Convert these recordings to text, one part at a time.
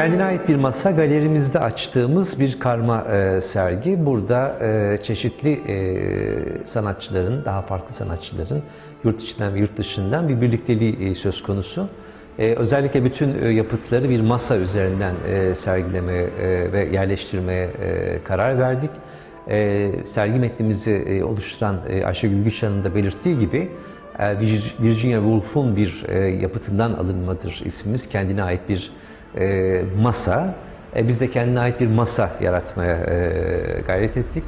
Kendine ait bir masa galerimizde açtığımız bir karma e, sergi. Burada e, çeşitli e, sanatçıların, daha farklı sanatçıların yurt içinden ve yurt dışından bir birlikteliği e, söz konusu. E, özellikle bütün e, yapıtları bir masa üzerinden e, sergilemeye e, ve yerleştirmeye e, karar verdik. E, sergi metnimizi e, oluşturan e, Ayşegül Gülşen'in de belirttiği gibi e, Vir- Virginia Woolf'un bir e, yapıtından alınmadır ismimiz. Kendine ait bir e, masa. E, biz de kendine ait bir masa yaratmaya e, gayret ettik.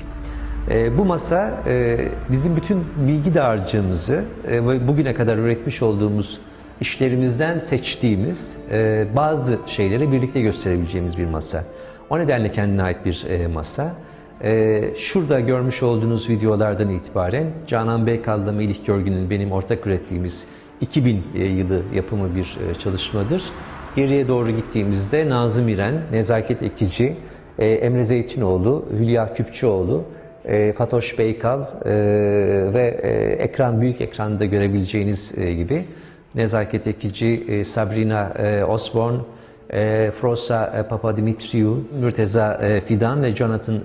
E, bu masa e, bizim bütün bilgi dağarcığımızı e, ve bugüne kadar üretmiş olduğumuz işlerimizden seçtiğimiz e, bazı şeyleri birlikte gösterebileceğimiz bir masa. O nedenle kendine ait bir e, masa. E, şurada görmüş olduğunuz videolardan itibaren Canan Beykal'la Melih Görgün'ün benim ortak ürettiğimiz 2000 e, yılı yapımı bir e, çalışmadır. Geriye doğru gittiğimizde Nazım İren, Nezaket Ekici, e, Emre Zeytinoğlu, Hülya Küpçüoğlu, e, Fatoş Beykal e, ve e, ekran büyük ekranda görebileceğiniz e, gibi Nezaket Ekici, Sabrina Osborne, Frosa e, Papadimitriou, Mürteza Fidan ve Jonathan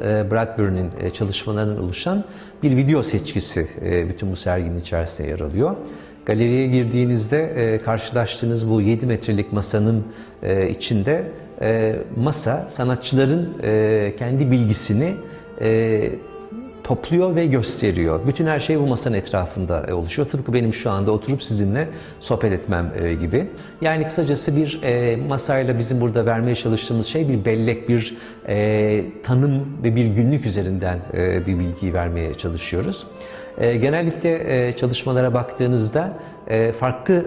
e, çalışmalarından oluşan bir video seçkisi bütün bu serginin içerisinde yer alıyor. Galeriye girdiğinizde e, karşılaştığınız bu 7 metrelik masanın e, içinde e, masa sanatçıların e, kendi bilgisini e, topluyor ve gösteriyor. Bütün her şey bu masanın etrafında e, oluşuyor. Tıpkı benim şu anda oturup sizinle sohbet etmem e, gibi. Yani kısacası bir e, masayla bizim burada vermeye çalıştığımız şey bir bellek, bir tanım ve bir günlük üzerinden bir bilgiyi vermeye çalışıyoruz. Genellikle çalışmalara baktığınızda farklı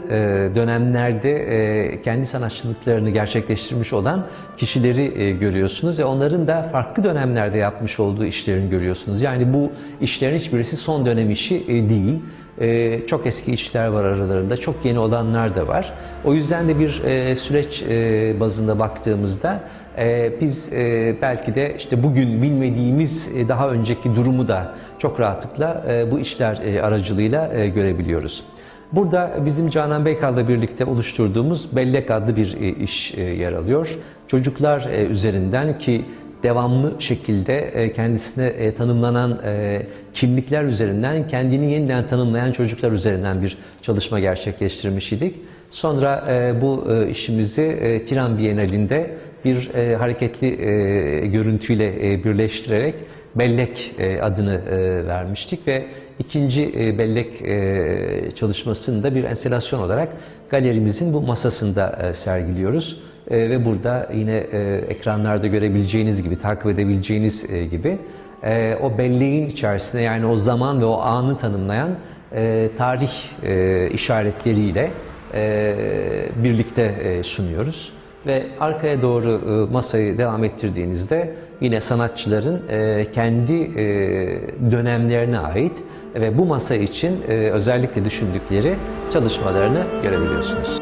dönemlerde kendi sanatçılıklarını gerçekleştirmiş olan kişileri görüyorsunuz ve onların da farklı dönemlerde yapmış olduğu işlerini görüyorsunuz. Yani bu işlerin hiçbirisi son dönem işi e, değil. E, çok eski işler var aralarında, çok yeni olanlar da var. O yüzden de bir e, süreç bazında baktığımızda biz belki de işte bugün bilmediğimiz daha önceki durumu da çok rahatlıkla bu işler aracılığıyla görebiliyoruz. Burada bizim Canan Beykal'la birlikte oluşturduğumuz Bellek adlı bir iş yer alıyor. Çocuklar üzerinden ki devamlı şekilde e, kendisine e, tanımlanan e, kimlikler üzerinden kendini yeniden tanımlayan çocuklar üzerinden bir çalışma gerçekleştirmiş idik. Sonra bu işimizi Tiran Bienalinde bir hareketli görüntüyle birleştirerek Bellek adını vermiştik ve ikinci bellek çalışmasını da bir enstelasyon olarak galerimizin bu masasında sergiliyoruz. E, ve burada yine e, ekranlarda görebileceğiniz gibi, takip edebileceğiniz e, gibi e, o belleğin içerisinde yani o zaman ve o anı tanımlayan e, tarih e, işaretleriyle e, birlikte e, sunuyoruz. Ve arkaya doğru e, masayı devam ettirdiğinizde yine sanatçıların e, kendi e, dönemlerine ait ve bu masa için e, özellikle düşündükleri çalışmalarını görebiliyorsunuz.